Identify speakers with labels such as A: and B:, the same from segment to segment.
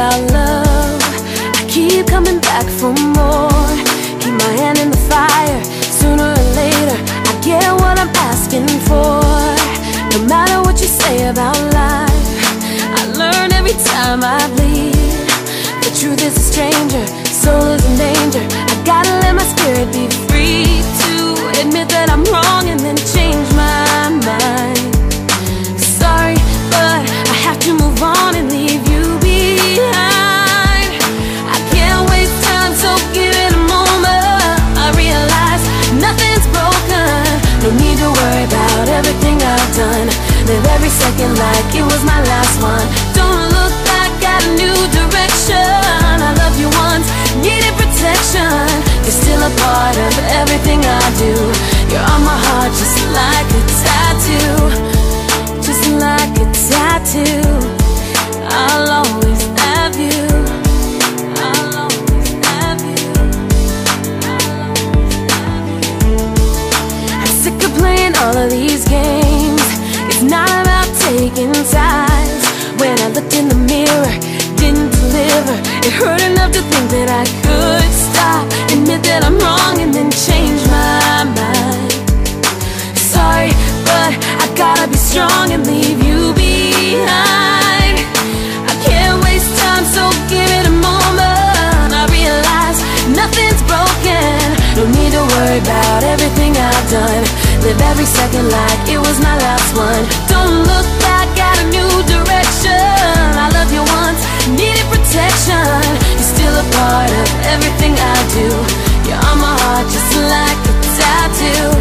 A: about love. I keep coming back for more. Keep my hand in the fire. Sooner or later I get what I'm asking for. No matter what you say about life I learn every time I bleed. The truth is a stranger So is part of everything I do. You're on my heart just like a tattoo, just like a tattoo. I'll always have you. I'm sick of playing all of these games. It's not about taking sides. When I looked in the mirror, didn't deliver. It hurt enough to think that I could stop, admit that I'm wrong, and then change my mind. Sorry, but I gotta be strong and leave you behind. I can't waste time, so give it a moment. I realize nothing's broken. No need to worry about everything I've done. Live every second like it was my last one. Don't look back at a new direction. Tattoo.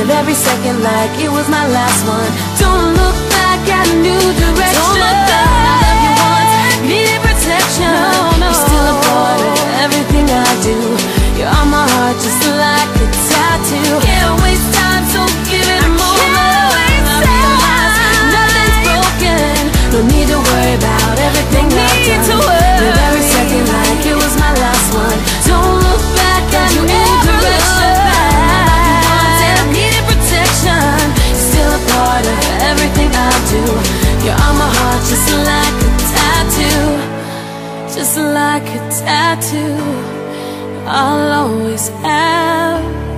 A: Live every second like it was my last one. Don't look back at a new direction. Just like a tattoo. I'll always have.